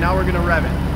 now we're gonna rev it.